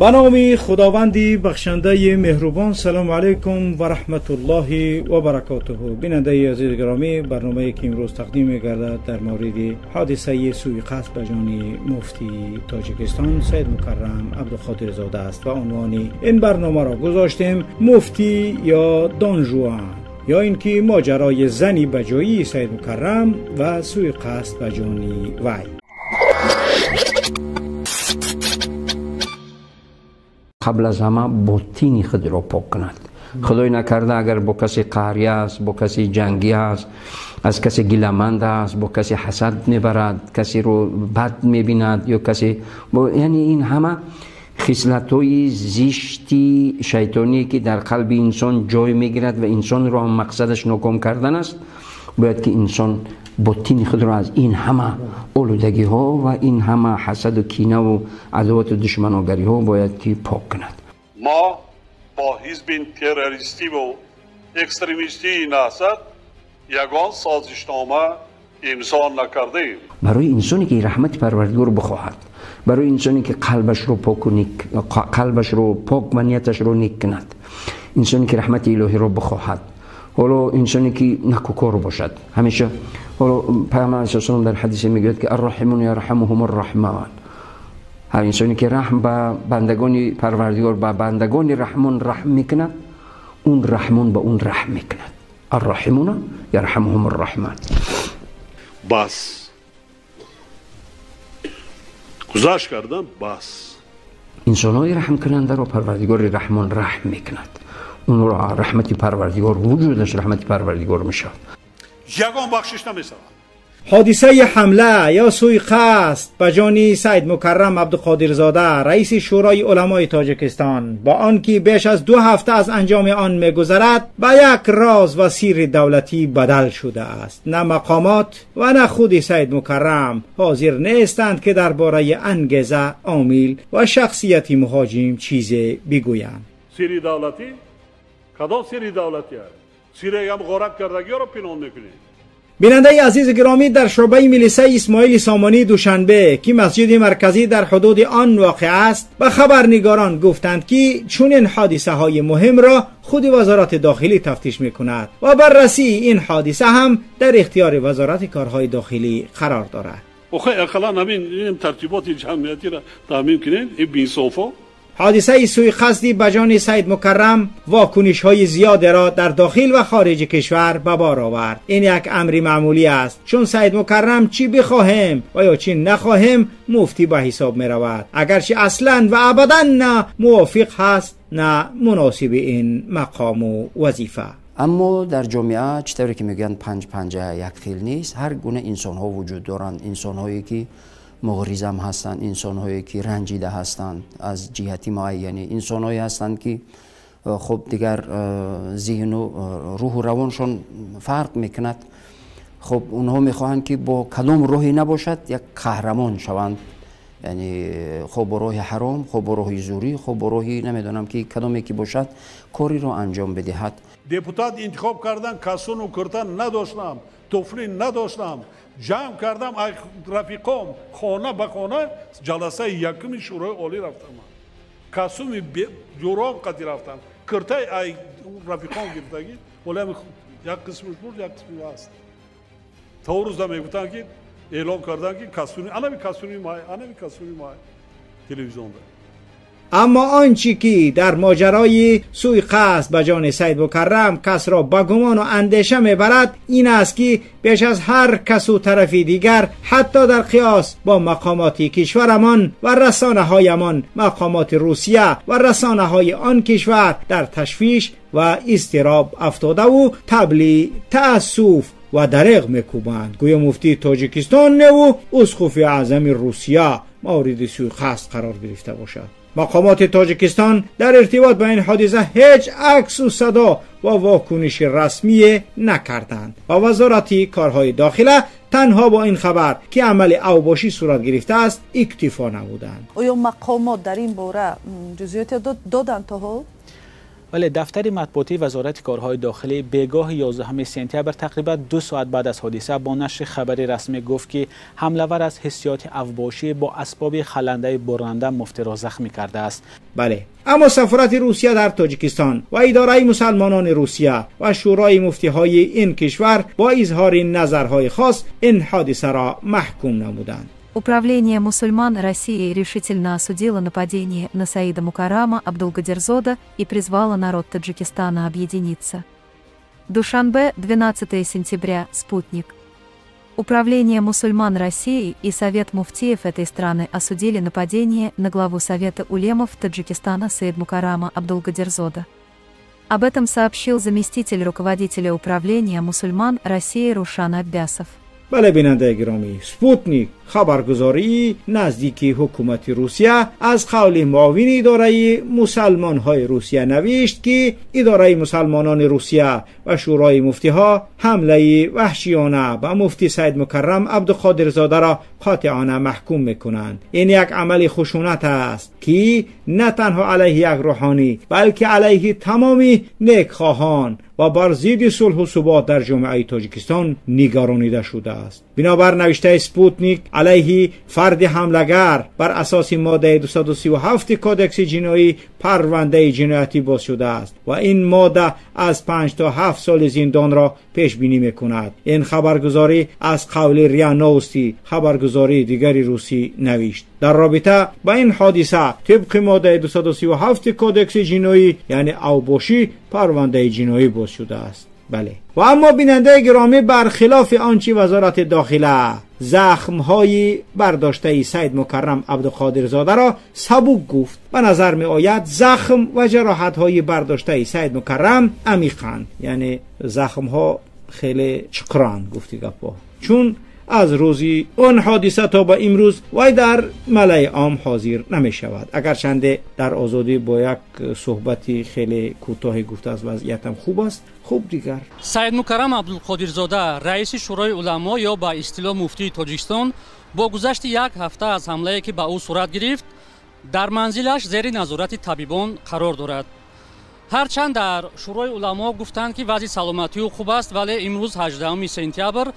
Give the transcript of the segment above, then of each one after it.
به نام خداوندی بخشنده مهربان سلام علیکم و رحمت الله و برکاته. بیننده عزیز گرامی برنامه که امروز تقدیم میگردد در مورد حادثه سوی قصد به جان مفتی تاجیکستان سید مکرم عبدالخاطر زاده است و عنوان این برنامه را گذاشتیم مفتی یا دانجوان یا اینکه ماجرای زنی بجایی سید مکرم و سوی قصد به جانی وی. قبل از همه باطینی خود را پاک کند. خدای نکرده اگر با کسی قهری است با کسی جنگی است از کسی گیلمند است با کسی حسد می‌برد کسی رو بد می‌بیند یا کسی با... یعنی این همه خصلت های زیشتی شیطانی که در قلب انسان جای می‌گیرد و انسان را مقصدش ناکام کردن است. باید که انسان باطین خود را از این همه اولودگی ها و این همه حسد و کینه و عدوات و دشمناگری ها باید که پاک کند. ما با حزب تروریستی و اکستریمیستی ناسد یگان سازشنامه امضا نکرده ایم. برای انسانی که رحمت پروردگار بخواهد برای انسانی که قلبش رو پاک و نیک قلبش رو پاک و نیتش رو نیک کند انسانی که رحمت الهی رو بخواهد حالا انسانی که نکوکار باشد همیشه حالا پیامبر علیه در حدیث می‌گوید که الرحمون یرحمهم الرحمن هر انسانی که رحم به بندگان پروردگار به بندگان رحمان رحم می‌کند اون رحمون به اون رحم می‌کند الرحمون یرحمهم الرحمن بس گذاشت کردم بس انسان های رحم کننده را پروردگار رحمان رحم می‌کند اون را رحمت پروردگار وجودش رحمت پروردگار میشه یگان بخشش نمی‌شود حادثه حمله یا سوی قصد به جانی سید مکرم عبدالقادر زاده رئیس شورای علمای تاجکستان. با آنکه بیش از دو هفته از انجام آن میگذرد به یک راز و سیر دولتی بدل شده است. نه مقامات و نه خود سید مکرم. حاضر نیستند که درباره انگیزه عامل و شخصیت مهاجم چیزی بگویند. سیری دولتی؟ کدام سیری دولتی هست سیری هم غارت کردگی رو پنهان می‌کنید بیننده عزیز گرامی در شعبه ملیسه اسماعیل سامانی دوشنبه که مسجد مرکزی در حدود آن واقع است به خبرنگاران گفتند که چنین حادثه های مهم را خود وزارت داخلی تفتیش می کند و بررسی این حادثه هم در اختیار وزارت کارهای داخلی قرار دارد اخی اقلا همین این ترتیبات جمعیتی را تامین کنین این بین صوفا حادثه سوی قصدی بجان سید مکرم واکنش های زیاد را در داخل و خارج کشور به بار آورد. این یک امری معمولی است. چون سید مکرم چی بخواهیم و یا چی نخواهیم مفتی به حساب می رود اگرچه اصلا و ابدا نه موافق هست نه مناسب این مقام و وظیفه. اما در جامعه چطوری که میگن پنج پنجه یک خیل نیست هر گونه انسان ها وجود دارند. انسان هایی که مغریزم هستند انسان هایی که رنجیده هستند از جهتی معینی انسان هایی هستند که خب دیگر ذهن و روح و روانشون فرق می‌کند. خب اونها می‌خواهند که با کلم روحی نباشد یک قهرمان شوند. یعنی خب خوب روح حرام خب خوب روح زوری خب خوب روح نمی‌دونم که کدومی که باشد کاری رو انجام بدهد. دیپوتات انتخاب کردن کسونو کرتن نداشتم طفلی نداشتم. ҷамъ кардам ай рафиқом хона ба хона ҷаласаи якуми шӯрои олӣ рафтаман касуми ҷуром қади рафтам киртаи ай рафиқом гирифтагӣ олами як қисмиш бурд як қисмиш аст то рӯзда мегуфтанд ки эълон кардан ки касуни анави касуни май анави касуни май телевизионда اما آنچه که در ماجرای سوی قصد به جان سید مکرم کس را به گمان و اندیشه می‌برد این است که بیش از هر کس و طرفی دیگر حتی در قیاس با مقامات کشورمان و رسانه هایمان مقامات روسیه و رسانه های آن کشور در تشویش و استراب افتاده و تبلی تأسف و دریغ میکوبند. گویا مفتی تاجیکستان نه و اسقف اعظم روسیه مورد سوی قصد قرار گرفته باشد. مقامات تاجیکستان در ارتباط با این حادثه هیچ عکس و صدا و واکنش رسمی نکردند. و وزارت کارهای داخله تنها با این خبر که عمل اوباشی صورت گرفته است اکتفا نمودند آیا مقامات در این باره جزئیات دادند تا ولی دفتر مطبوعاتی وزارت کارهای داخلی بگاه 11 سپتامبر تقریبا دو ساعت بعد از حادثه با نشر خبری رسمی گفت که حملور از حسیات افباشی با اسباب خلنده برنده مفتی را زخمی کرده است. بله. اما سفارت روسیه در تاجیکستان و اداره مسلمانان روسیه و شورای مفتی های این کشور با اظهار نظرهای خاص این حادثه را محکوم نمودند. Управление мусульман России решительно осудило нападение на Саида Мукарама Абдулгадерзода и призвало народ Таджикистана объединиться. Душанбе, 12 сентября, «Спутник». Управление мусульман России и Совет муфтиев этой страны осудили нападение на главу Совета улемов Таджикистана Саид Мукарама Абдулгадерзода. Об этом сообщил заместитель руководителя управления мусульман России Рушан Аббясов. Спутник خبرگزاری نزدیکی حکومت روسیه از قول معاون اداره مسلمان های روسیه نوشت که اداره مسلمانان روسیه و شورای مفتی ها حمله وحشیانه به مفتی سید مکرم عبدالقادر زاده را قاطعانه محکوم می‌کنند. این یک عمل خشونت است که نه تنها علیه یک روحانی بلکه علیه تمامی نیکخواهان و بر ضد صلح و ثبات در جامعه تاجیکستان نگرانیده شده است. بنابر نوشته سپوتنیک علیه فرد حملگر. بر اساس ماده 237 کودکس جنایی پرونده جنایتی باز شده است و این ماده از 5 تا 7 سال زندان را پیش بینی می‌کند. این خبرگزاری از قول ریا نوستی خبرگزاری دیگری روسی نوشت. در رابطه با این حادثه طبق ماده 237 کودکس جنایی یعنی اوباشی پرونده جنایی باز شده است. بله. و اما بیننده گرامی برخلاف آنچه وزارت داخله زخم های برداشته سید مکرم عبدالقادر زاده را سبوک گفت. به نظر می آید زخم و جراحت های برداشته سید مکرم عمیقند یعنی زخم ها خیلی چقران گفتی گپا. چون از روزی اون حادثه تا به امروز وای در ملای عام حاضر نمی شود اگر چنده در آزادی با یک صحبتی خیلی کوتاه گفته از وضعیتم خوب است. خوب دیگر. سید مکرم عبدالقادرزاده رئیس شورای علما یا با اصطلاح مفتی تاجیکستان با گذشت یک هفته از حمله که به او صورت گرفت در منزلش زیر نظارت طبیبان قرار دارد. هرچند در شورای علما گفتند که وضع سلامتی او خوب است ولی امروز 18 سپتامبر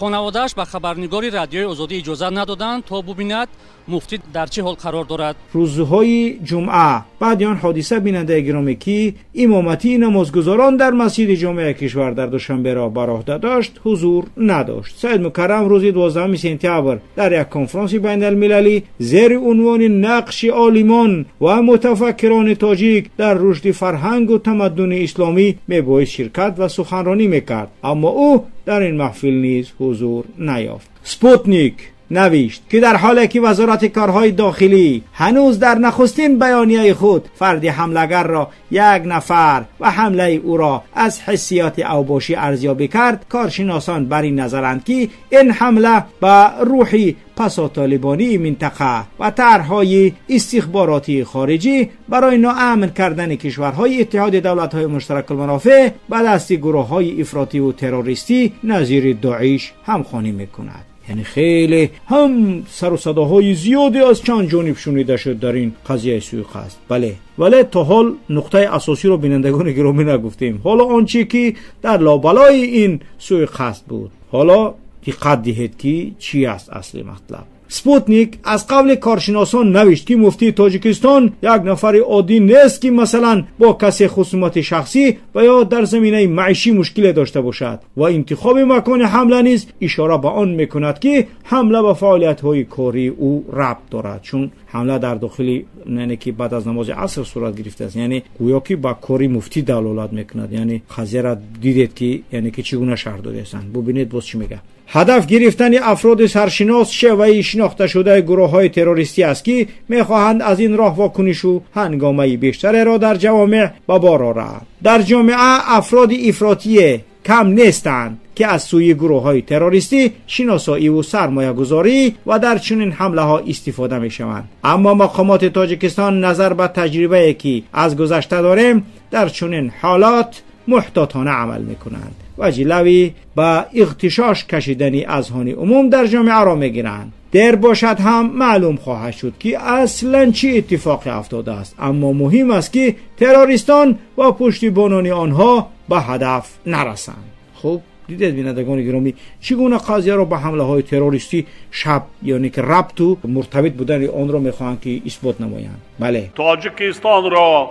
خانوادهش به خبرنگاری رادیوی آزادی اجازه ندادند تا ببیند مفتی در چه حال قرار دارد. روزهای جمعه بعد آن حادثه بیننده گرامی که امامتی نمازگزاران در مسجد جامعه کشور در دوشنبه را بر داشت حضور نداشت. سید مکرم روز 12 سپتامبر در یک کنفرانس بین المللی زیر عنوان نقش عالمان و متفکران تاجیک در رشد فرهنگ و تمدن اسلامی میباید شرکت و سخنرانی می‌کرد. اما او در این محفل نیز حضور نیافت. سپوتنیک! نوشت که در حالی که وزارت کارهای داخلی هنوز در نخستین بیانیه خود فردی حملگر را یک نفر و حمله او را از حسیات اوباشی ارزیابی کرد کارشناسان بر این نظرند که این حمله به روحی پسا طالبانی منطقه و طرحهای استخباراتی خارجی برای ناامن کردن کشورهای اتحاد دولتهای مشترک المنافع به دست گروه های افراطی و تروریستی نظیر داعش همخوانی می‌کند. یعنی خیلی هم سر و صداهای زیادی از چند جانب شنیده شد در این قضیه سوی قصد بله. ولی تا حال نقطه اساسی رو بینندگان گرامی نگفتیم. حالا آنچه که در لابلای این سوءقصد بود. حالا دقت دهید که چی است اصل مطلب؟ سپوتنیک از قبل کارشناسان نوشت که مفتی تاجیکستان یک نفر عادی نیست که مثلا با کسی خصومت شخصی و یا در زمینه معیشتی مشکل داشته باشد و انتخاب مکان حمله نیز اشاره به آن می‌کند که حمله به فعالیت های کاری او ربط دارد. چون حمله در داخل یعنی که بعد از نماز عصر صورت گرفته است یعنی گویا که با کاری مفتی دلالت می‌کند. یعنی را دیدید که یعنی که چگونه شهر داده ببینید باز چی میگه. هدف گرفتن افراد سرشناس شوی شناخته شده گروه های تروریستی است که می‌خواهند از این راه واکنش و هنگامه بیشتر را در جوامع به بار آورند. در جامعه افراد افراطی کم نیستند که از سوی گروه های تروریستی شناسایی و سرمایه گذاری و در چنین حمله ها استفاده می شوند اما مقامات تاجیکستان نظر به تجربه که از گذشته داریم در چنین حالات محتاطانه عمل می کنند و جلوی به اغتشاش کشیدنی اذهان عموم در جامعه را می گیرند در باشد هم معلوم خواهد شد که اصلا چی اتفاقی افتاده است. اما مهم است که تروریستان و پشتیبانان آنها به هدف نرسند. خب دیدید بینندگان گرامی چگونه قضیه را به حمله های تروریستی شب یعنی که ربط و مرتبط بودن آن را می‌خواهند که اثبات نمایند؟ بله. تاجیکستان را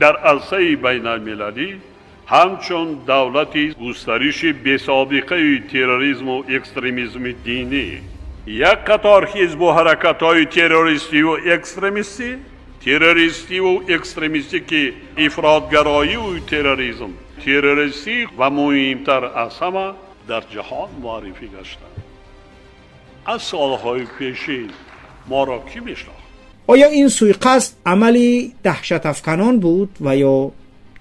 در عرصه بین المللی همچون دولتی گسترش بی‌سابقه تروریسم و اکستریمیسم دینی یک قطار حزب و حرکت های تروریستی و اکستریمیستی تروریستی و اکستریمیستی که افرادگرایی و تروریسم تروریستی و مهمتر از همه در جهان معرفی گشتند از سالهای پیشین ما را کی میشناخت آیا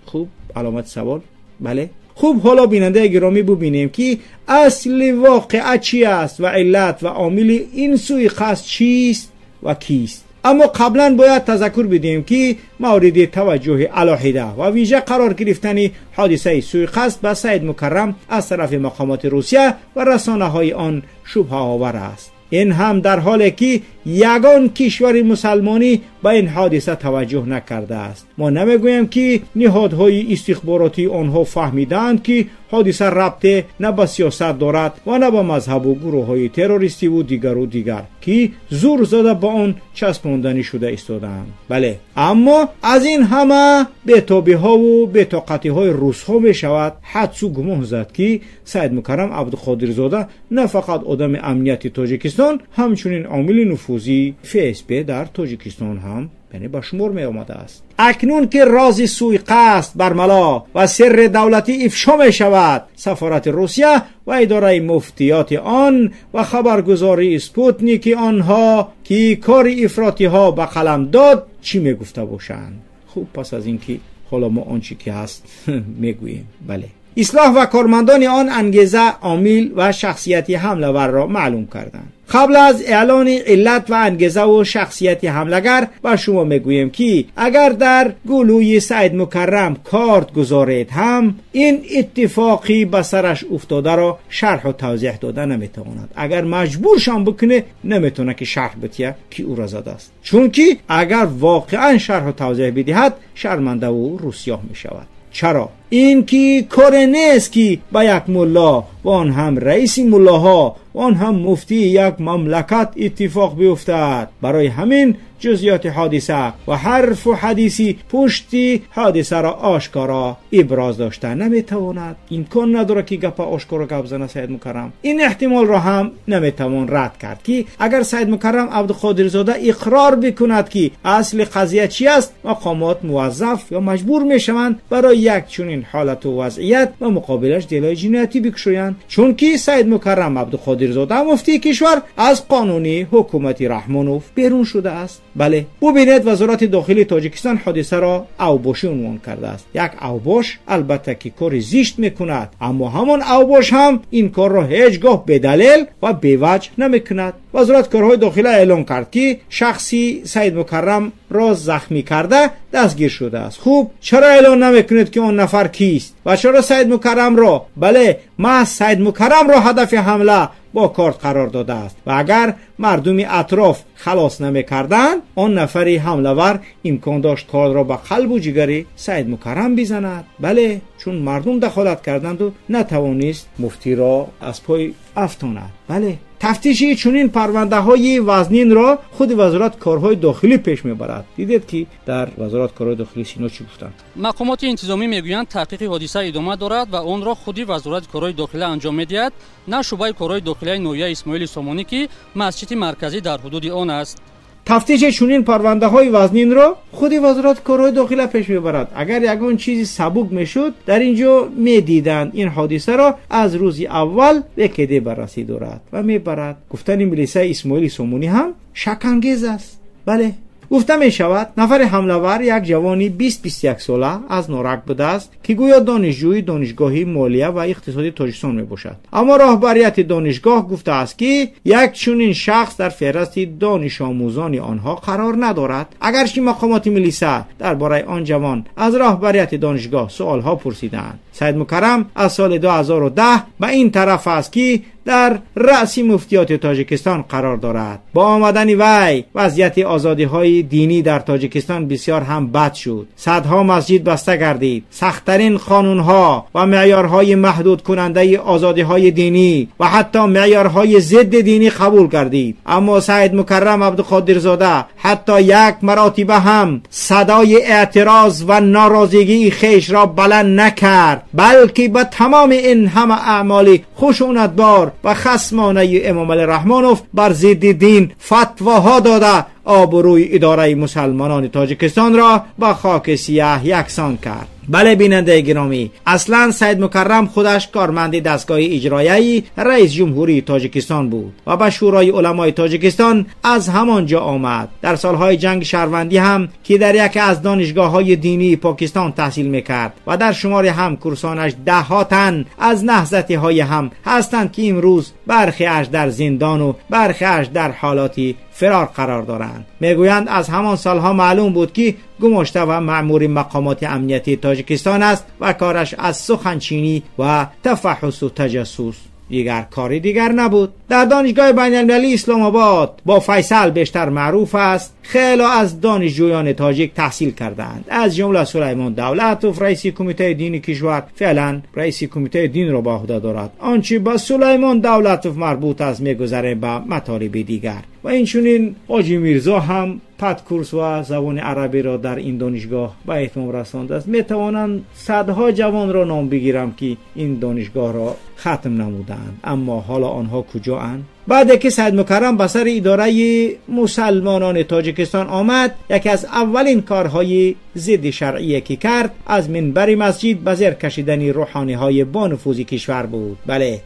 خوب علامت سوال. بله. خوب حالا بیننده گرامی ببینیم که اصل واقعه چی است و علت و عامل این سوی قصد چیست و کیست؟ اما قبلا باید تذکر بدیم که مورد توجه علاهیده و ویژه قرار گرفتن حادثه قصد به سید مکرم از طرف مقامات روسیه و رسانه های آن شبه آور است. این هم در حالی که یگان کشور مسلمانی به این حادثه توجه نکرده است. ما نمی‌گویم که نهادهای استخباراتی آنها فهمیدند که ҳодиса рабте на ба сиёсат дорад ва на ба мазҳабу гурӯҳҳои террористиву дигару дигар ки зур зада ба он часпонданӣ шуда истодаанд. Бале аммо аз ин ҳама бетобиҳову бетоқатиҳои русҳо мешавад. Ҳадсу гумоҳ зад ки саидмукаррам абдуқодирзода на фақат одами амнияти тоҷикистон ҳамчунин омили нуфузи фсп дар тоҷикистон ҳам یعنی با شمور می آمده است. اکنون که راز سوی قصد برملا و سر دولتی افشا می شود سفارت روسیه و اداره مفتیات آن و خبرگزاری سپوتنیک آنها که کار افراطی ها به قلم داد چی می گفته باشند؟ خوب پس از اینکه حالا ما آنچه که هست می‌گوییم. بله. اصلاح و کارمندان آن انگیزه عامل و شخصیتی حمله ور را معلوم کردند. قبل از اعلان علت و انگیزه و شخصیت حملگر با شما می‌گویم که اگر در گلوی سعید مکرم کارت گذارید هم این اتفاقی به سرش افتاده را شرح و توضیح داده نمی‌تواند. اگر مجبورشان بکنه نمی‌تونه که شرح بتیه که او را زده است. چون که اگر واقعا شرح و توضیح بدهد شرمنده و روسیاه می شود چرا؟ این که کار نیست با یک ملا و آن هم رئیس ملاها و آن هم مفتی یک مملکت اتفاق بیفتد. برای همین جزیات حادثه و حرف و حدیثی پشتی حادثه را آشکارا ابراز داشته نمی‌تواند. کن نداره که گپ آشکارا گپ زنه سید مکرم. این احتمال را هم نمی‌توان رد کرد که اگر سید مکرم عبدالقادر زاده اقرار بکند که اصل قضیه چی است مقامات موظف یا مجبور می‌شوند برای یک چنین حالت و وضعیت و مقابلش دلای جنایتی بکشویند. چون که سید مکرم عبدالقادر زاده مفتی کشور از قانونی حکومتی رحمانوف بیرون شده است. بله ببینید وزارت داخلی تاجیکستان حادثه را اوباشی عنوان کرده است. یک اوباش البته که کار زیشت می‌کند اما همان اوباش هم این کار را هیچگاه به دلیل و به وجه نمی‌کند. وزارت کارهای داخلی اعلام کرد که شخصی سید مکرم را زخمی کرده دستگیر شده است. خوب چرا اعلان نمی‌کنید که اون نفر کیست؟ و چرا سید مکرم را؟ بله ما سید مکرم را هدف حمله با کارت قرار داده است. و اگر مردم اطراف خلاص نمی کردن آن نفری حمله امکان داشت کار را به قلب و جگری سید مکرم بزند. بله چون مردم دخالت کردند و نتوانست مفتی را از پای افتاند. بله. تفتیشی چنین پرونده های وزنین را خود وزارت کارهای داخلی پیش می‌برد. دیدید که در وزارت کارهای داخلی سینا چی گفتند مقامات انتظامی می‌گویند تحقیق حادثه ادامه دارد و آن را خودی وزارت کارهای داخلی انجام می‌دهد نه شعبه کارهای داخلی نویه اسماعیل سامانی که مسجد مرکزی در حدود آن است. تفتیش چنین پرونده های وزنین را خود وزارت کارهای داخله پیش می‌برد. اگر یگان چیزی سبوک می‌شد در اینجا می‌دیدند. این حادثه را از روز اول به کده بررسی دارد و می‌برد. گفتن ملیسه اسماعیل سومونی هم شکنگیز است. بله. گفته می شود نفر حملور یک جوانی 20 21 ساله از نورک بوده است که گویا دانشجوی دانشگاهی مالیه و اقتصادی تاجیکستان می باشد اما راهبریت دانشگاه گفته است که یک چنین شخص در فهرست دانش آموزان آنها قرار ندارد. اگرچه مقامات ملیسه درباره آن جوان از راهبریت دانشگاه سوال ها پرسیدند. سید مکرم از سال 2010 به این طرف است که در رأس مفتیات تاجیکستان قرار دارد. با آمدن وی وضعیت آزادی های دینی در تاجیکستان بسیار هم بد شد. صدها مسجد بسته گردید. سختترین قانون ها و معیارهای محدود کننده آزادی های دینی و حتی معیارهای ضد دینی قبول کردید اما سید مکرم عبدالقادر زاده حتی یک مراتبه هم صدای اعتراض و ناراضگی خیش را بلند نکرد بلکه به تمام این همه اعمال خشونتبار و خسمانه امام علی رحمانوف بر ضد دین فتواها داده. آبروی اداره مسلمانان تاجیکستان را با خاک سیاه یکسان کرد. بله بیننده گرامی اصلا سید مکرم خودش کارمند دستگاه اجرایی رئیس جمهوری تاجیکستان بود و به شورای علمای تاجیکستان از همانجا آمد. در سالهای جنگ شهروندی هم که در یکی از دانشگاه های دینی پاکستان تحصیل می‌کرد و در شمار هم کورسانش ده تن از نهزتی های هم هستند که امروز برخی اش در زندان و برخی اش در حالاتی فرار قرار دارند. می‌گویند از همان سالها معلوم بود که گماشته و معمور مقامات امنیتی تاجیکستان است و کارش از سخنچینی و تفحص و تجسس. دیگر کاری دیگر نبود. در دانشگاه بین المللی اسلام آباد با فیصل بیشتر معروف است. خیلی از دانشجویان تاجیک تحصیل کردند. از جمله سلیمان دولتوف رئیس کمیته دینی کشور. فعلا رئیس کمیته دین را با عهده دارد. آنچه به سلیمان دولتوف مربوط است میگذره به مطالب دیگر. و اینچنین آجی میرزا هم پد کورس و زبان عربی را در این دانشگاه به اتمام رسانده است می‌توانند صدها جوان را نام بگیرم که این دانشگاه را ختم نمودند اما حالا آنها کجا اند؟ بعد که سید مکرم به سر اداره مسلمانان تاجیکستان آمد یکی از اولین کارهای ضد شرعی که کرد از منبر مسجد به زیر کشیدن روحانی های با نفوذ کشور بود. بله.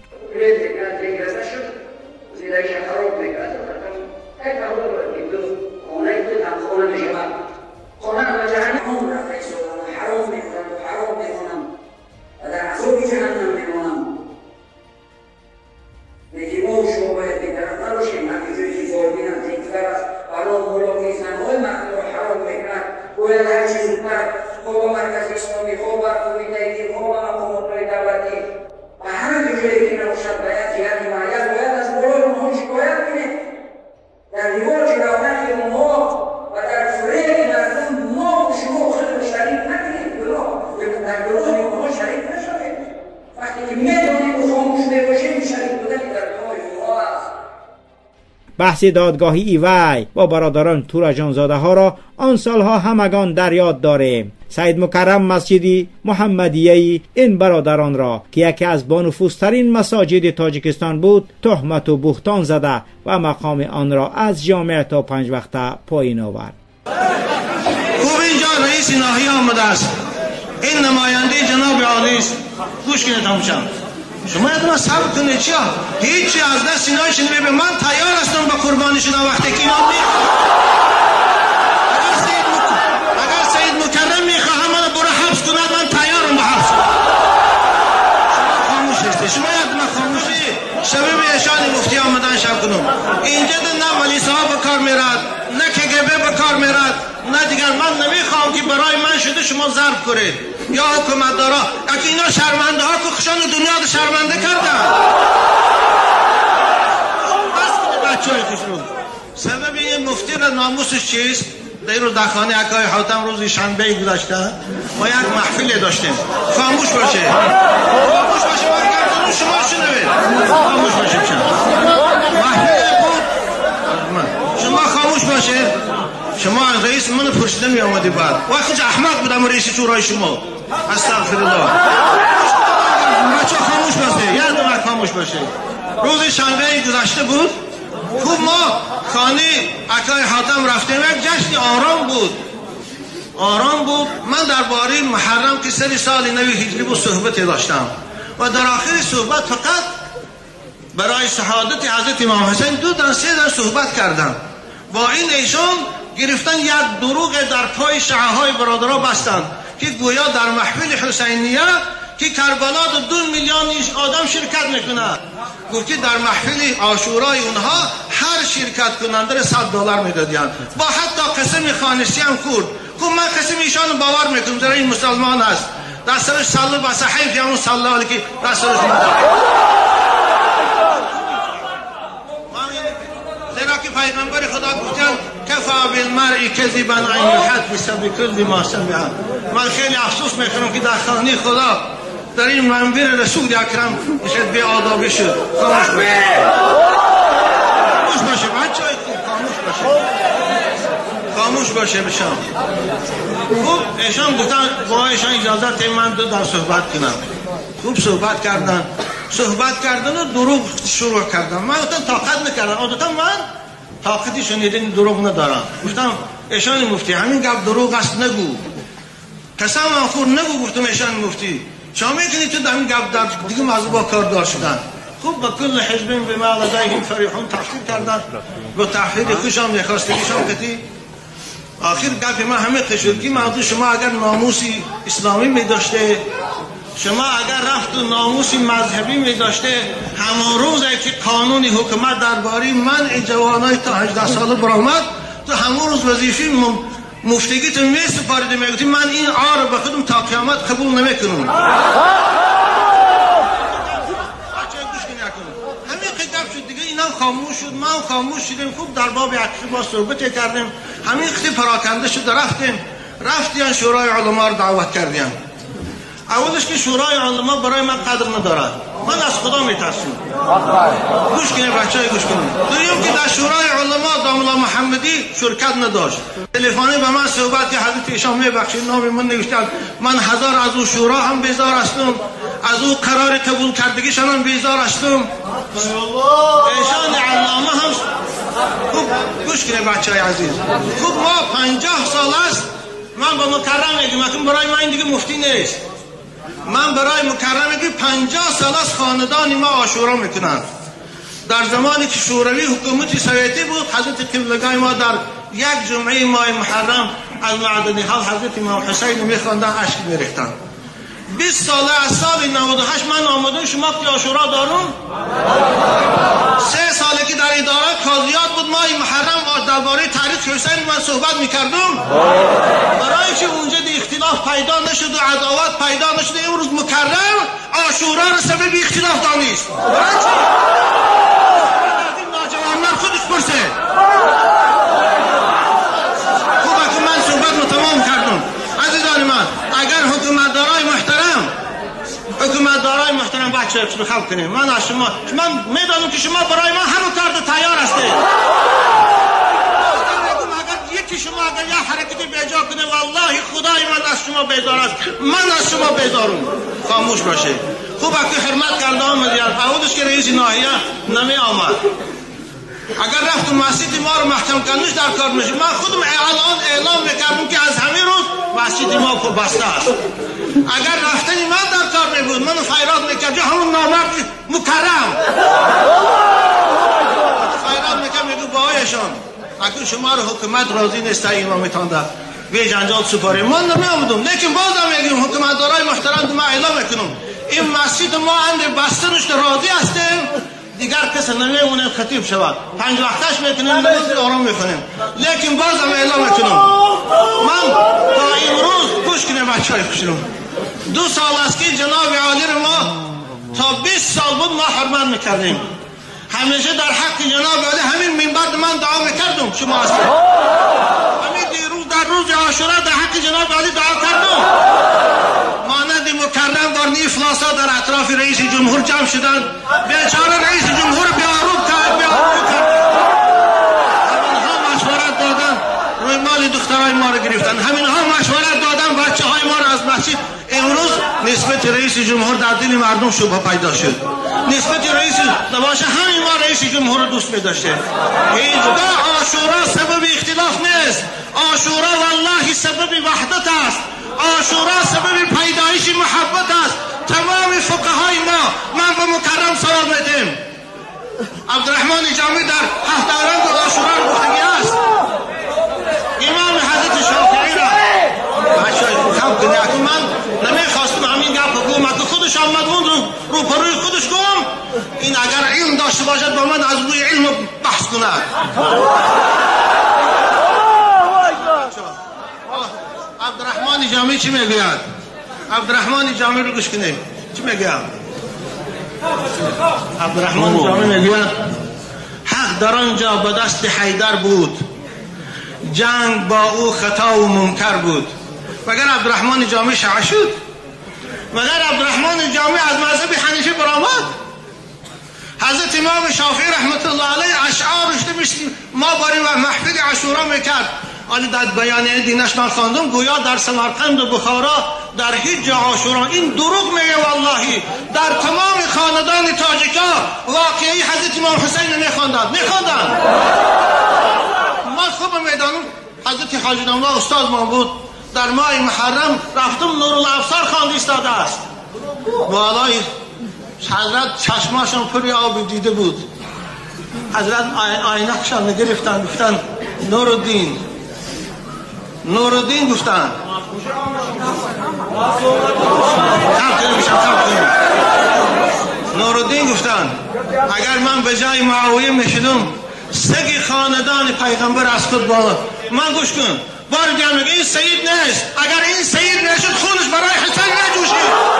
بحث دادگاهی ایوی با برادران تور جانزاده ها را آن سالها همگان در یاد داریم. سید مکرم مسجدی محمدیه این برادران را که یکی از بانفوسترین مساجد تاجیکستان بود تهمت و بختان زده و مقام آن را از جامعه تا پنج وقته پایین آورد. خوب اینجا رئیس ناحیه آمده است. این نماینده جناب عالی است گوش کنید شما یه دونه صبر کنید چیا هیچی از دست اینا شنی ببین. من تیار هستم با قربانی شدن. وقتی که اینا می اگر سید اگر سید من برو حبس کند من تیارم به حبس شما خاموش هستی. شما دونه خاموشی. شبیه اشان مفتی آمدن شب کنم. اینجا نه ولی صاحب کار میرد نه کگبه به کار میرد نه دیگر. من نمی‌خوام که برای من شده شما ضرب کنید. یا حکومت دارا اگه اینا شرمنده ها که خشان دنیا رو شرمنده کردن. بس بچه های خشون سبب این مفتی را ناموسش چیست؟ در رو دخانه اکای حاتم روز شنبه گذاشته. ما یک محفل داشتیم. خاموش باشه خاموش باشه شما شنوید. خاموش باشه محفل بود شما خاموش باشه؟ شما رئیس من پرسیدن می آمدی بعد وقتی احمق بودم رئیس شورای شما. استغفر الله بچه خاموش باشه یه دونه خاموش باشه روز شنبه گذشته بود. خوب ما خانه اکای حاتم رفتیم یک جشن آرام بود. آرام بود. من در باری محرم که سری سال نوی هجری بود صحبت داشتم. و در آخر صحبت فقط برای شهادت حضرت امام حسین دو دن سه دن صحبت کردم. با این ایشان گرفتن یک دروغ در پای شعه برادرها بستند که گویا در محفل حسینیه که کربلا دو, دو میلیون آدم شرکت می‌کنه گفت در محفل آشورای اونها هر شرکت کننده 100 دلار میدادیان. با حتی قسم خانسی هم کرد خب من قسم ایشان باور می‌کنم در این مسلمان است در سرش صلو به صحیف یا اون صلالی که در سرش پیغمبر خدا گفتن کفا بالمرء کذبا ان یحدث بکل ما سمع من خیلی افسوس می‌کنم که در خانه خدا در این منبر رسول اکرم شد به آدابی شد. خاموش باشه خاموش باشه. بچه های خاموش باشه. خاموش باشه بشم. خوب ایشان گفتن با ایشان اجازت من دو در صحبت کنم. خوب صحبت کردن. صحبت کردن و دروغ شروع کردن. من گفتم طاقت نکردم. عادتا من طاقتی شنیدن دروغ ندارم گفتم ایشان مفتی همین گفت دروغ است نگو. قسم خور نگو گفتم ایشان مفتی شما می‌کنید تو همین گفت در دیگه موضوع با کار دار خوب با کل حزب به ما لدیهم فریحون تحقیق کردن. با تحقیق خوشم نخواستگیشم کتی. آخر گفت ما همه خشورگی موضوع شما اگر ناموسی اسلامی می داشته شما اگر رفت و ناموس مذهبی می داشته همون روز که قانون حکومت درباره منع جوانای تا 18 ساله برآمد تو همون روز وظیفه مفتگی تو می سپاریده میگوتی من این آر به خودم تا قیامت قبول نمی‌کنم. اینا خاموش شد ما خاموش شدیم خوب در باب عقیقه با صحبت کردیم. همین خطی پراکنده شد رفتیم. رفتیم شورای علما رو دعوت کردیم. اولش که شورای علما برای من قدر ندارد من از خدا میترسم گوش کنید بچه های گوش کنید دویم که در شورای علما داملا محمدی شرکت نداشت تلفنی به من صحبت که حضرت ایشان میبخشید نام من نوشتن من هزار از او شورا هم بیزار هستم از او قرار قبول کردگیشان هم بیزار هستم ایشان علامه هم خوب گوش کنید بچه های عزیز خوب ما پنجاه سال است من با مکرم میگم برای من دیگه مفتی نیست من برای مکرمه که پنجاه سال از خاندان ما آشورا می‌کنند در زمانی که شوروی حکومت سویتی بود حضرت قبلگاه ما در یک جمعه ماه محرم از معدنی حال حضرت امام حسین میخواندن عشق میریختن. 20 ساله از سال 98 من آمدم شما که آشورا دارم؟ سه ساله که در اداره قاضیات بود ماه محرم درباره تاریخ حسین من صحبت می‌کردم. برای که اونجا اختلاف پیدا نشد و عداوت پیدا نشد. امروز مکرم آشورا رو سبب اختلاف دانیست برای چی؟ ناجوانان خودش پرسه. خوبه که من صحبت رو تمام کردم. عزیزان من اگر حکومتدارای محترم حکومتدارای محترم بچه رو خلق کنیم. من از شما من می‌دانم که شما برای من همون کارد تیار هستید. یکی شما اگر یه حرکتی بیجا کنه والله خدای من از شما بیزار است. من از شما بیزارم خاموش باشه خوب که حرمت کرده آمد یار اولش که رئیس ناحیه نمی آمد. اگر رفت مسجد ما رو محکم کنش در کار میشه من خودم الان اعلام می‌کردم که از همین روز مسجد ما بسته است. اگر رفتنی من در کار میبود من خیرات می‌کرد. همون نامرد مکرم. خیرات می‌کرد میگو باهایشان اگر شما رو حکومت راضی نیست امامتان در وی جنجال سپاره. من نمی آمدم لیکن بازم میگیم حکومت دارای محترم ما اعلام می‌کنم. این مسجد ما اند بسته راضی هستیم دیگر کس نمیمونه خطیب شود. پنج وقتش می‌کنیم نماز آرام می‌کنیم. لیکن بازم اعلام می‌کنم. من تا امروز گوش کنیم بچه های خوشنم دو سال است که جناب عالی ما تا 20 سال بود ما حرمت می‌کردیم. همیشه در حق جناب علی همین منبر من دعا می‌کردم. شما هستید همین دیروز در روز عاشورا در حق جناب علی دعا کردم. مانند مکرم در افلاسا در اطراف رئیس جمهور جمع شدن بیچاره رئیس جمهور بیاروب کرد بیاروب کرد همینها مشورت دادن. روی مال دخترای ما رو گرفتن. همینها مشورت دادن. بچه های ما رو از مسجد امروز نسبت رئیس جمهور در دل مردم شبه پیدا شد نسبت رئیس نباشه همین ما رئیس جمهور دوست می داشته هیچگاه آشورا سبب اختلاف نیست آشورا والله سبب وحدت است آشورا سبب پیدایش محبت است تمام فقهای ما من به مکرم سلام میدیم عبدالرحمن جامی در هفت دوران آشورا گفتگی است امام حضرت شافعی را خب کنه من نمی‌خواستم همین گپ حکومت خودش آمد اون رو رو پروی خودش گم. این اگر علم داشته باشد با من از روی علم بحث کنه عبدالرحمن جامی چی می‌گوید؟ عبدالرحمن جامی رو گوش کنه چی می‌گوید؟ عبدالرحمن جامی می‌گوید حق در آنجا به دست حیدر بود. جنگ با او خطا و منکر بود. مگر عبدالرحمن جامع شعه شد؟ مگر عبدالرحمن جامع از مذهب حنیفی برآمد. حضرت امام شافعی رحمت الله علیه اشعار رشته ما باری و محفل عشورا می‌کرد. آلی در بیانیه دینش من خواندم گویا در سمرقند و بخارا در هیچ عاشورا. این دروغ میگه والله. در تمام خاندان تاجیکا واقعی حضرت امام حسین میخواندند. میخواندند. ما خوب می‌دانم حضرت حاجی استاد ما بود. در ماه محرم رفتم نور الابصار خواند ایستاده است. والای حضرت چشماشون پری آب دیده بود. حضرت آینکشان نگرفتن گفتن نور الدین نور الدین گفتن. نور الدین گفتن. اگر من به جای معاویه می‌شدم سگی خاندان پیغمبر از خود بالا من گوش کن. بار دیگه این سید نیست. اگر این سید نشد خونش برای حسین نجوشید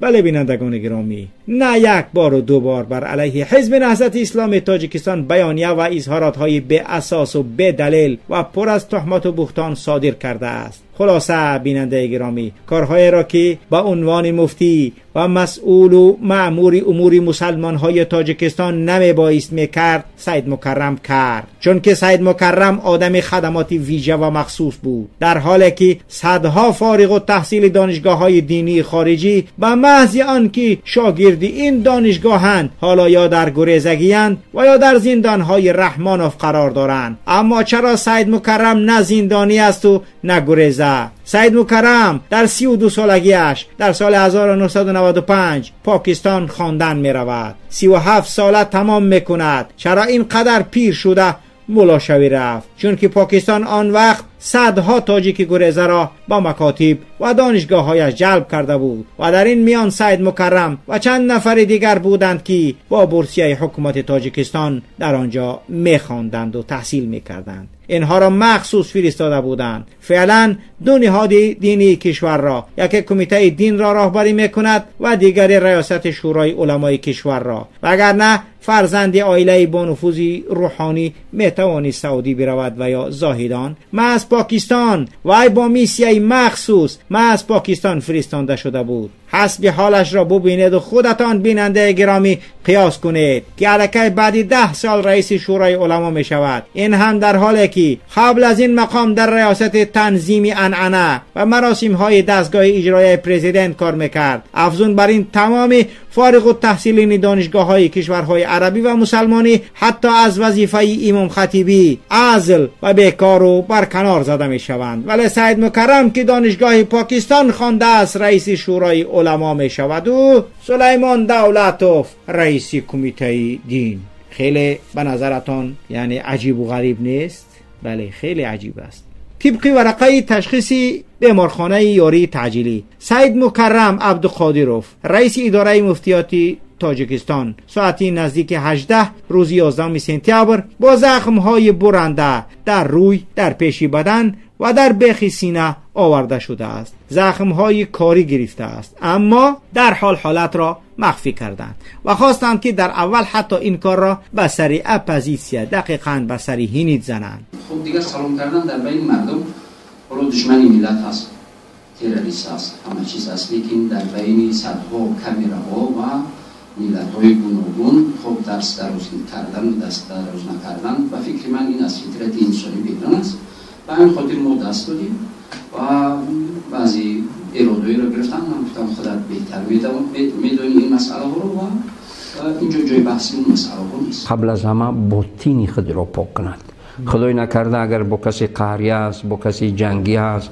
بله بینندگان گرامی نه یک بار و دو بار بر علیه حزب نهضت اسلام تاجیکستان بیانیه و اظهارات های به اساس و به دلیل و پر از تهمت و بختان صادر کرده است. خلاصه بیننده گرامی کارهای را که با عنوان مفتی و مسئول و معمور امور مسلمان های تاجکستان نمی بایست می کرد سید مکرم کرد. چون که سید مکرم آدم خدمات ویژه و مخصوص بود در حالی که صدها فارغ و تحصیل دانشگاه های دینی خارجی به محض آنکه شاگردی این دانشگاهند حالا یا در گریزگیاند و یا در زندان های رحمانوف قرار دارند. اما چرا سید مکرم نه زندانی است و نه گریزه؟ سید مکرم در سی و دو سالگیش در سال 1995 پاکستان خواندن می رود سی و هفت ساله تمام می کند چرا اینقدر پیر شده؟ ملاشوی رفت. چون که پاکستان آن وقت صدها تاجیک گریزه را با مکاتب و دانشگاه هایش جلب کرده بود و در این میان سید مکرم و چند نفر دیگر بودند که با بورسیه حکومت تاجیکستان در آنجا میخواندند و تحصیل می‌کردند. اینها را مخصوص فرستاده بودند. فعلا دو نهاد دینی کشور را یکی کمیته دین را راهبری می‌کند و دیگری ریاست شورای علمای کشور را. وگرنه فرزند آیله با نفوذ روحانی می‌توانی سعودی برود و یا زاهدان. ما از پاکستان. وای با میسیه مخصوص. ما از پاکستان فرستانده شده بود. حسب حالش را ببینید و خودتان بیننده گرامی قیاس کنید که علکه بعدی ده سال رئیس شورای علما می شود این هم در حالی که قبل از این مقام در ریاست تنظیم انعنه و مراسم های دستگاه اجرای پرزیدنت کار می‌کرد. افزون بر این تمام فارغ و تحصیلین دانشگاه های کشورهای عربی و مسلمانی حتی از وظیفه امام خطیبی ازل و بیکار و برکنار زده می شوند ولی سید مکرم که دانشگاه پاکستان خوانده است رئیس شورای علما می شود و سلیمان دولتوف رئیس کمیته دین. خیلی به نظرتان یعنی عجیب و غریب نیست؟ بله خیلی عجیب است. طبق ورقه تشخیصی بیمارخانه یاری تعجیلی سید مکرم عبدالقادروف رئیس اداره مفتیاتی تاجیکستان. ساعتی نزدیک 18 روز 11 سپتامبر با زخم های برنده در روی در پیشی بدن و در بخی سینه آورده شده است. زخم های کاری گرفته است. اما در حال حالت را مخفی کردند و خواستند که در اول حتی این کار را به سری اپوزیسیا دقیقا به سری هینید زنند. خب دیگه سلام کردن در بین مردم رو دشمنی ملت هست. تروریست هست همه چیز هست لیکن در بین صدها کمیره و ملت های گوناگون خب درس دروز کردن دست دروز نکردن و فکر من این از فطرت انسانی بیرون است. و این خاطر ما دست دادیم و بعضی ارادوی رو گرفتن من گفتم خودت بهتر می‌دونی این مسئله رو و اینجا جای بحثی اون مسئله رو نیست. قبل از همه بوتینی خود را پاک کند خدای نکرده اگر با کسی قهری است با کسی جنگی است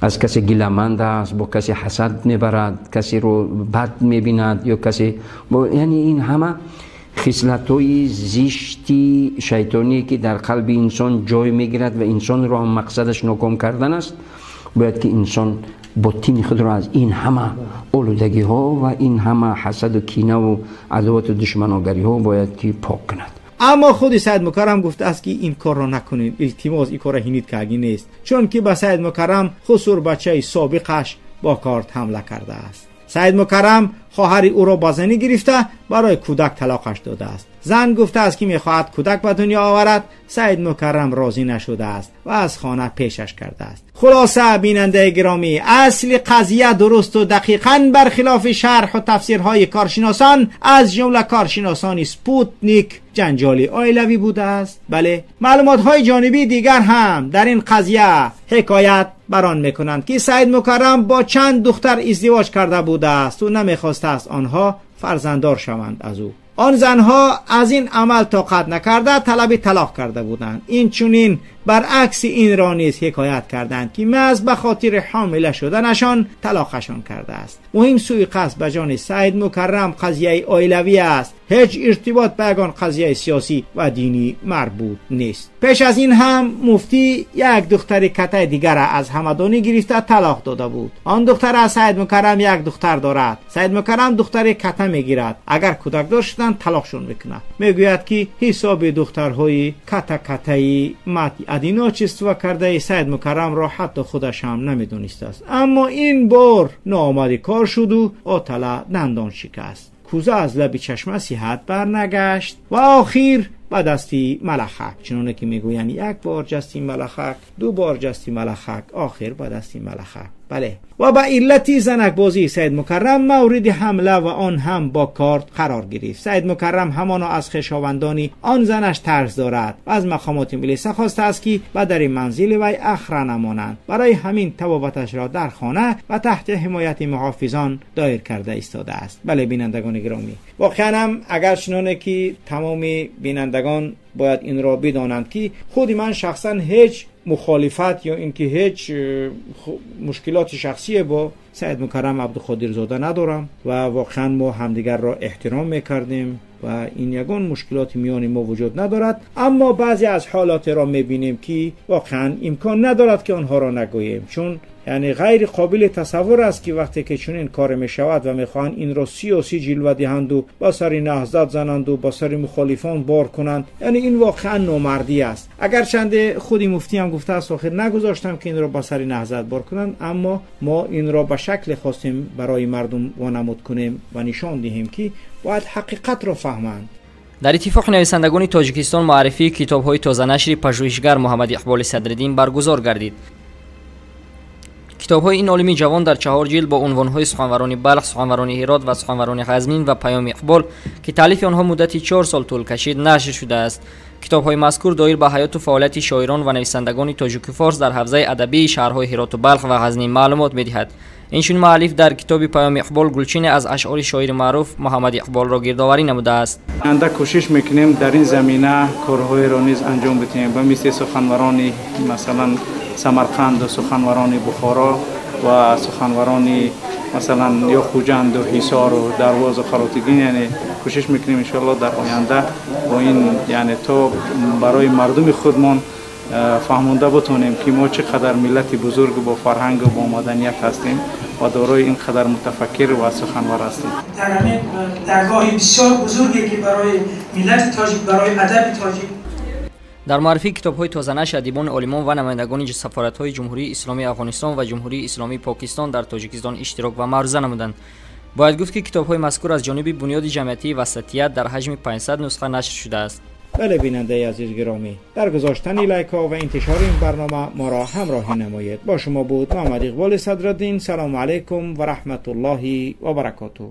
از کسی گلمند است با کسی حسد می‌برد کسی رو بد می‌بیند یا کسی با... یعنی این همه خصلت های زیشتی شیطانی که در قلب انسان جای می‌گیرد و انسان را هم مقصدش نکام کردن است. باید که انسان باطن خود را از این همه آلودگی ها و این همه حسد و کینه و عداوت و دشمناگری ها باید که پاک کند. اما خود سید مکرم گفته است که این کار را نکنید التماس این کار هینید اگه نیست. چون که به سید مکرم خسور بچه سابقش با کارد حمله کرده است. سعید مکرم خواهر او را به زنی گرفته برای کودک طلاقش داده است. زن گفته است که می‌خواهد کودک به دنیا آورد. سعید مکرم راضی نشده است و از خانه پیشش کرده است. خلاصه بیننده گرامی اصل قضیه درست و دقیقا برخلاف شرح و تفسیرهای کارشناسان از جمله کارشناسان سپوتنیک جنجالی عائلوی بوده است. بله معلومات های جانبی دیگر هم در این قضیه حکایت بران می‌کنند که سعید مکرم با چند دختر ازدواج کرده بوده است و نمی‌خواسته است آنها فرزنددار شوند از او. آن زنها از این عمل طاقت نکرده طلب طلاق کرده بودند. این چونین برعکس این را نیز حکایت کردند که مز به خاطر حامله شدنشان طلاقشان کرده است. مهم سوی قصد به جان سعید مکرم قضیه آیلوی است. هیچ ارتباط به قضیه سیاسی و دینی مربوط نیست. پیش از این هم مفتی یک دختر کته دیگر از همدانی گرفته طلاق داده بود. آن دختر از سعید مکرم یک دختر دارد. سعید مکرم دختر کته می‌گیرد. اگر کودک دار شدن طلاقشون می‌کند. می‌گوید که حساب دخترهای کته کته ادینا چیست کرده سید مکرم را حتی خودش هم نمی‌دونست است. اما این بار نامدی کار شد و آتلا دندان شکست. کوزه از لب چشمه صحت برنگشت و آخیر و دستی ملخک چنانه که می‌گویند یک بار جستی ملخک دو بار جستی ملخک آخر با دستی ملخک. بله. و به علتی زنک بازی سید مکرم مورد حمله و آن هم با کارت قرار گرفت. سید مکرم همانا از خشاوندانی آن زنش ترس دارد و از مقامات ملیسه خواسته است که به در منزل وی اخره نمانند. برای همین توابتش را در خانه و تحت حمایت محافظان دایر کرده ایستاده است. بله بینندگان گرامی. واقعا هم اگر چنانه که تمام بینندگان باید این را بدانند که خود من شخصا هیچ مخالفت یا اینکه هیچ مشکلات شخصی با سعید مکرم عبدالقادر زاده ندارم و واقعا ما همدیگر را احترام می‌کردیم و این یگان مشکلات میان ما وجود ندارد. اما بعضی از حالات را می‌بینیم که واقعا امکان ندارد که آنها را نگوییم. چون یعنی غیر قابل تصور است که وقتی که چنین کار می شود و می‌خواهند این را سیاسی جلوه دهند و با سر نهضت زنند و با سر مخالفان بار کنند یعنی این واقعا نامردی است. اگر چند خودی مفتی هم گفته است آخر نگذاشتم که این را با سر نهضت بار کنند اما ما این را به شکل خواستیم برای مردم وانمود کنیم و نشان دهیم که باید حقیقت را فهمند. در اتفاق نویسندگان تاجیکستان معرفی کتاب های تازه نشری پژوهشگر محمد اقبال صدرالدین برگزار گردید. کتابهای این عالمی جوان در چهار جلد با عنوانهای سخنوران بلخ سخنوران هرات و سخنوران غزنین و پیام اقبال که تالیف آنها مدتی چهار سال طول کشید نشر شده است. کتابهای مذکور دایر به حیات و فعالیت شاعران و نویسندگان تاجیک فارس در حوزه ادبی شهرهای هرات و بلخ و غزنین معلومات می‌دهد. اینشون معلیف در کتاب پیام اقبال گلچین از اشعار شاعر معروف محمد اقبال را گردآوری نموده است. انده کوشش می‌کنیم در این زمینه کارهای را نیز انجام بدهیم به مثل سخنوران مثلا سمرقند و سخنوران بخارا و سخنوران مثلا یا خوجند و حصار و درواز و خراتگین یعنی کوشش می‌کنیم انشاءالله در آینده با این یعنی تو برای مردم خودمان فهمونده بتونیم که ما چقدر ملت بزرگ با فرهنگ و با مدنیت هستیم و دارای اینقدر متفکر و سخنور هستیم در درگاه بسیار بزرگی که برای ملت تاجیک برای ادب تاجیک در معرفی کتاب های تازه ادیبان عالمان و نمایندگان سفارت های جمهوری اسلامی افغانستان و جمهوری اسلامی پاکستان در تاجیکستان اشتراک و معرضه نمودند باید گفت که کتاب های مذکور از جانب بنیاد جمعیتی وسطیت در حجم 500 نسخه نشر شده است بله بیننده عزیز گرامی در گذاشتن لایک ها و انتشار این برنامه ما را همراهی نمایید با شما بود محمد اقبال صدرالدین سلام علیکم و رحمت الله و برکاته